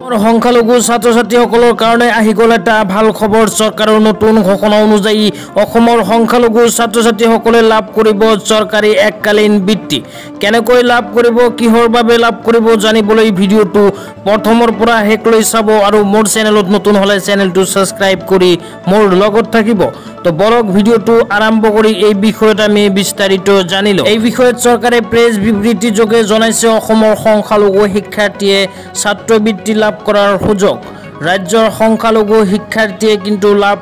সংখ্যালঘু ছাত্ৰ ছাত্ৰীসকলৰ কাৰণে আহি গ'ল এটা ভাল খবৰ। চৰকাৰৰ নতুন ঘোষণা অনুযায়ী অসমৰ সংখ্যালঘু ছাত্ৰ ছাত্ৰীসকলে লাভ কৰিব চৰকাৰী এককালীন বৃত্তি। কেনেকৈ লাভ কৰিব কিহৰ বাবে লাভ কৰিব জানিবলৈ ভিডিঅ'টো প্ৰথমৰ পৰা শেষলৈ চাব আৰু মোৰ চেনেলত নতুন হ'লে চেনেলটো ছাবস্ক্ৰাইব কৰি মোৰ লগত থাকিব। তো বলক ভিডিঅ'টো আৰম্ভ কৰি এই বিষয়ত আমি বিস্তাৰিত জানি লওঁ এই বিষয়ত চৰকাৰে প্ৰেছ বিবৃতিযোগে জনাইছে অসমৰ সংখ্যালঘু শিক্ষাৰ্থীয়ে ছাত্ৰবৃত্তি লাভ কৰাৰ সুযোগ। ৰাজ্যৰ সংখ্যালঘু শিক্ষাৰ্থীয়ে কিন্তু লাভ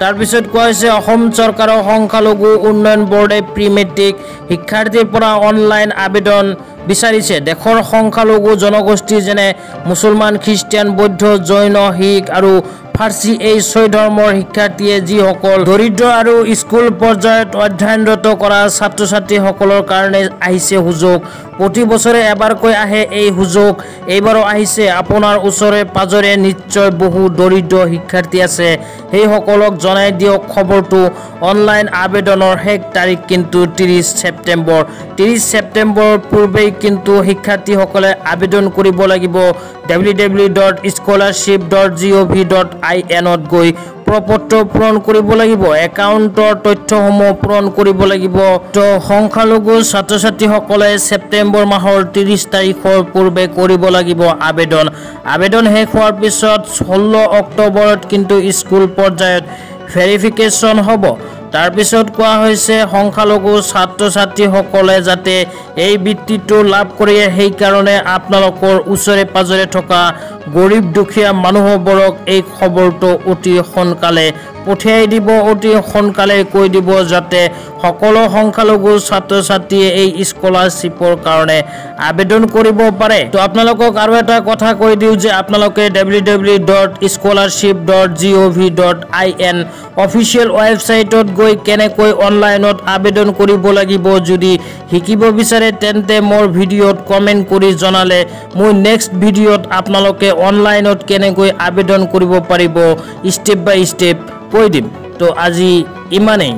তাৰপিছত কোৱা হৈছে অসম চৰকাৰৰ সংখ্যালঘু উন্নয়ন বোৰ্ডে প্ৰি মেট্ৰিক শিক্ষাৰ্থীৰ পৰা অনলাইন আবেদন বিচাৰিছে। দেশৰ সংখ্যালঘু জনগোষ্ঠী যেনে মুছলমান খ্ৰীষ্টিয়ান বৌদ্ধ জৈন শিখ আৰু ফাৰ্চী এই ছয় ধৰ্মৰ শিক্ষাৰ্থীয়ে যিসকল দৰিদ্ৰ আৰু স্কুল পৰ্যায়ত অধ্যয়নৰত কৰা ছাত্ৰ ছাত্ৰীসকলৰ কাৰণে আহিছে সুযোগ। প্ৰতি বছৰে এবাৰকৈ আহে এই সুযোগ। এইবাৰো আহিছে। আপোনাৰ ওচৰে পাজৰে নিশ্চয় বহু দৰিদ্ৰ শিক্ষাৰ্থী আছে। সেইসকলক জনাই দিয়ক খবৰটো। অনলাইন আবেদনৰ শেষ তাৰিখ কিন্তু ত্ৰিছ ছেপ্টেম্বৰ। ত্ৰিছ ছেপ্টেম্বৰৰ পূৰ্বেই কিন্তু শিক্ষাৰ্থীসকলে আবেদন কৰিব লাগিব। W W dot scholarship dot G O' V dot I এনত গৈ প্ৰপত্ৰ পূৰণ কৰিব লাগিব একাউণ্টৰ তথ্যসমূহ পূৰণ কৰিব লাগিব। সংখ্যালঘু ছাত্ৰ ছাত্ৰীসকলে ছেপ্টেম্বৰ মাহৰ ত্ৰিছ তাৰিখৰ পূৰ্বে কৰিব লাগিব আবেদন। আবেদন শেষ হোৱাৰ পিছত ষোল্ল অক্টোবৰত কিন্তু স্কুল পৰ্যায়ত ভেৰিফিকেশ্যন হ'ব। তাৰপিছত কোৱা হৈছে সংখ্যালঘু ছাত্ৰ ছাত্ৰীসকলে যাতে এই বৃত্তিটো লাভ কৰে সেইকাৰণে আপোনালোকৰ ওচৰে পাজৰে থকা গৰীব দুখীয়া মানুহবোৰক এই খবৰটো অতি সোনকালে পঠিয়াই দিব অতি সোনকালে কৈ দিব যাতে সকলো সংখ্যালঘু ছাত্ৰ ছাত্ৰীয়ে এই স্কলাৰশ্বিপৰ কাৰণে আবেদন কৰিব পাৰে। তো আপোনালোকক আৰু এটা কথা কৈ দিওঁ যে আপোনালোকে W W dot scholarship dot G O' V dot I N official ৱেবছাইটত গৈ কেনেকৈ অনলাইনত আবেদন কৰিব লাগিব যদি শিকিব বিচাৰে তেন্তে মোৰ ভিডিঅ'ত কমেণ্ট কৰি জনালে মই নেক্সট ভিডিঅ'ত আপোনালোকে অনলাইনত কেনেকৈ আবেদন কৰিব পাৰিব ষ্টেপ বাই ষ্টেপ কৈ দিম। তো আজি ইমানেই।